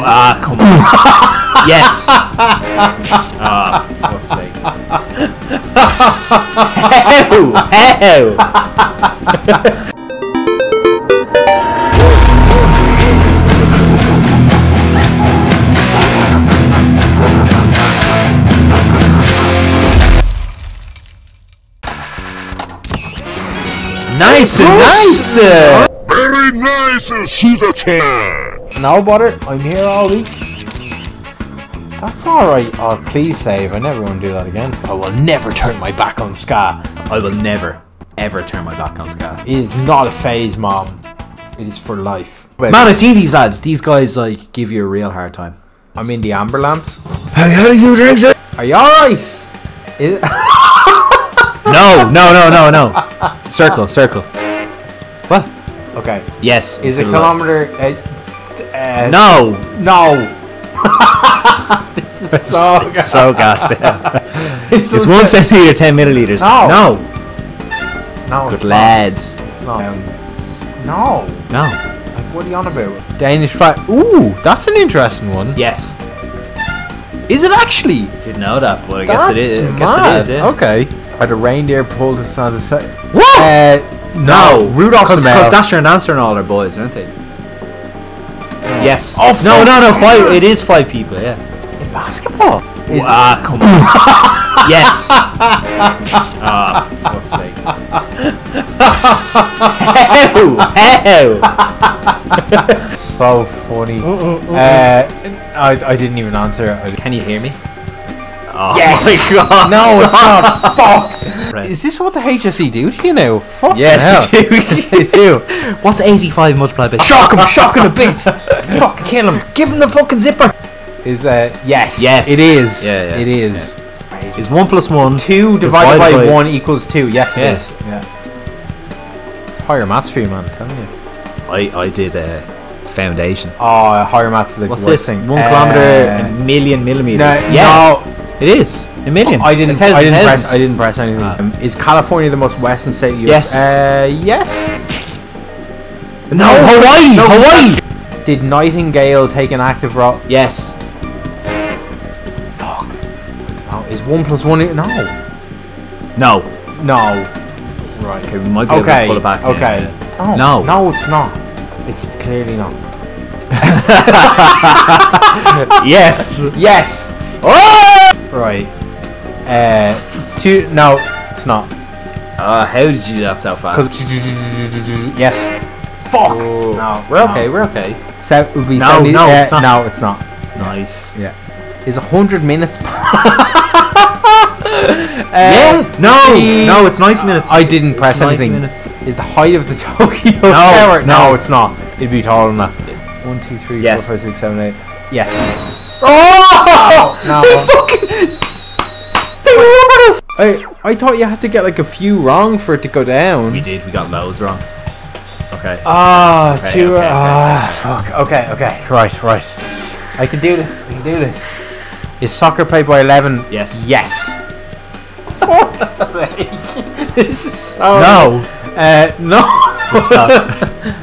Ah, come on. yes. Ah, fuck's sake. How? How? Nice, and nice. Very nice, Caesar chair. No bother, I'm here all week. That's alright. Oh, please save. I never want to do that again. I will never turn my back on Ska. I will never, ever turn my back on Ska. It is not a phase, Mom. It is for life. Man, I see these lads. These guys like give you a real hard time. I'm in the amber lamps. Hey, how do you drink it? Are you alright? Is No, no, no, no, no. Circle, circle. What? okay. Yes. Is a kilometer? Eh, Uh, No. No. this is so. it's so gas. It's It's one centimeter, ten milliliters. No. No. No. Good it's lad. Um, no. No. Like, what are you on about? Danish fry. Ooh, that's an interesting one. Yes. Is it actually? Didn't know that, but I guess it is. I That's guess mad. it is. Yeah. Okay. Are the reindeer pulled us on the side? What? Uh, no. Rudolph the Because. Dasher and Dancer and all are boys, aren't they? Yes. Oh, no, no, no. Five. It is five people. Yeah. In basketball. Is ah, come on. yes. Ah, fuck's sake. How? How? so funny. Uh, I, I didn't even answer. Can you hear me? Oh Yes! my god. no, it's not. Fuck. Right. Is this what the HSE do to you now? Fuck. Yeah, they do. they do. What's 85 multiplied by Shock him, shock him a bit. Fuck, kill him. Give him the fucking zipper. Is that yes? Yes. It is. Yeah, yeah, It is. Is one plus one Two divided, by, Divided by- one equals two. Yes, Yeah. it is. Yeah. Higher maths for you, man. I'm telling you. I I did uh, foundation. Oh, higher maths is the What's worst this? thing. One Uh, kilometer, a million millimeters. No, yeah, no, it is a million. I didn't. Thousand, I didn't thousands. press. I didn't press anything. Ah. Um, is California the most western state? Yes. US? Uh, yes. No, Hawaii. No, Hawaii. Did Nightingale take an active role? Yes. Fuck. No, is one plus one? No. No. No. Right. Okay, we might be able Okay. to pull it back. okay. No. No. No, it's not. It's clearly not. yes. Yes. Oh! Right. Uh, two. No, it's not. Uh, how did you do that so fast? Because yes. Fuck. Oh. No. We're okay. We're okay. Se- would be No, 70 no, uh, it's not. No, it's not. Nice. Yeah. Is a hundred minutes? yeah. No. the- No, it's ninety minutes. I didn't It's press 90 anything. minutes. Is the height of the Tokyo No, Tower? No, no. it's not. It'd be taller than that. One, two, three, Yes. four, five, six, seven, eight. Yes. Oh! No. They fucking. They rubbed us. I I thought you had to get like a few wrong for it to go down. We did. We got loads wrong. Okay. Ah, Okay, two. okay, okay, ah, fuck. Okay, okay. Right, right. I can do this. I can do this. Is soccer played by eleven? Yes. Yes. Fuck's sake. This is so. No. Uh, no.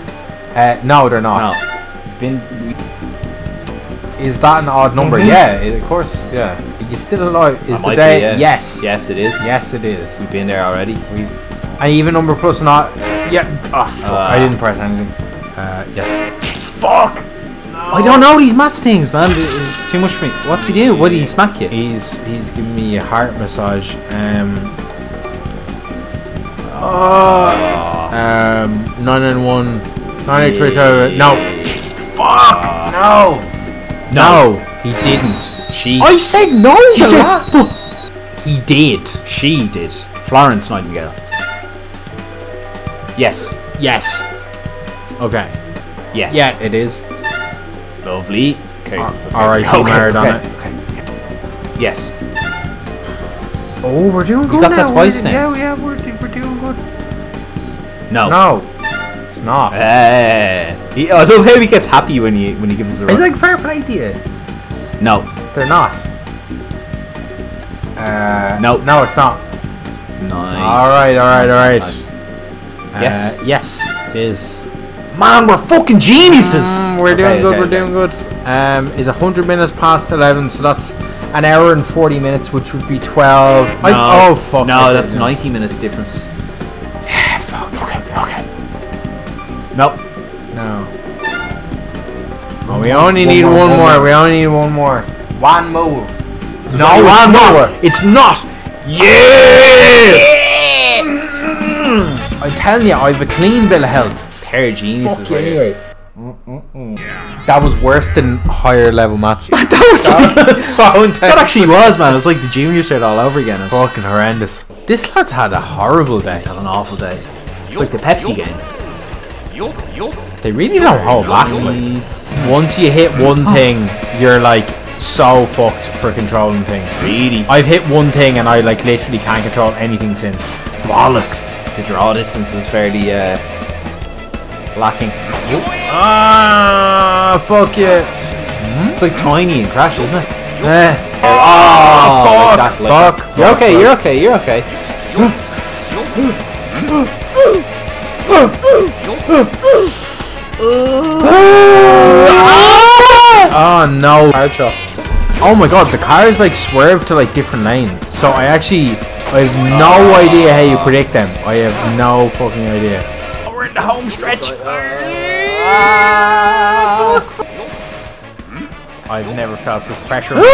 Uh, no, they're No. not. Been. Is that an odd number? Mhm. Yeah, it- of course. Yeah. You still alive? Is the might be, day? yeah. Yes. Yes, it is. Yes, it is. We've been there already. We. An even number plus not. Yeah. Oh fuck! Uh, I didn't press anything. Uh, yes. Fuck. I don't know these maths things, man. It's too much for me. What's he do? What did he smack you? He's he's giving me a heart massage. Um. Oh. Um. Nine and one. Nine eight three seven. No. Fuck. No. No. He didn't. She. I said no. He said- but he did. She did. Florence Nightingale. Yes. Yes. Okay. Yes. Yeah, it is. Lovely. Okay. Uh, okay. all right, Okay. Maradona. Okay. okay. okay. Yes. Oh, we're doing good got that twice We're- now. Yeah, yeah, we're, we're doing good. No. No, it's not. Eh. he, I love how he gets happy when you when you give us the it's right. like fair play to you. no. They're not. Uh, No. no, it's not. Nice. All right, all right, all right. Nice, nice. Uh, Yes. yes, it is. Man, we're fucking geniuses. Mm, we're doing good. okay, we're okay. doing good. Um, is hundred minutes past eleven, so that's an hour and forty minutes, which would be twelve. I, oh fuck! No, that's 90 minutes difference. Nope. No. Oh, we only one need more, one, one more. more. We only need one more. One more. No, one not. more. It's not. Yeah! I'm telling you, I've a clean bill of health. Pair of geniuses. Fuck you right here. anyway. That was worse than higher level maths. That was so intense. That actually was, man. It was like the junior cert all over again. It's fucking horrendous. This lad's had a horrible day. He's had an awful day. It's like the Pepsi game. They really don't hold back. like. Once you hit one thing, you're like so fucked for controlling things. Really? I've hit one thing and I like literally can't control anything since. Bollocks. The draw distance is fairly uh, lacking. Ah, fuck you. It's like tiny and crash, isn't it? Eh. Oh, fuck, like that, like fuck, that. You're okay, you're okay, you're okay. Oh no. Car chop. Oh my god, the cars like swerve to like different lanes. So I actually, I have no idea how you predict them. I have no fucking idea. We're in the home stretch. Ah. Hmm? I've never felt such pressure.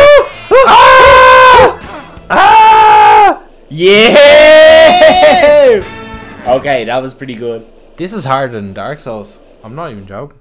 Ah! Yeah! Okay, that was pretty good. this is harder than Dark Souls. I'm not even joking.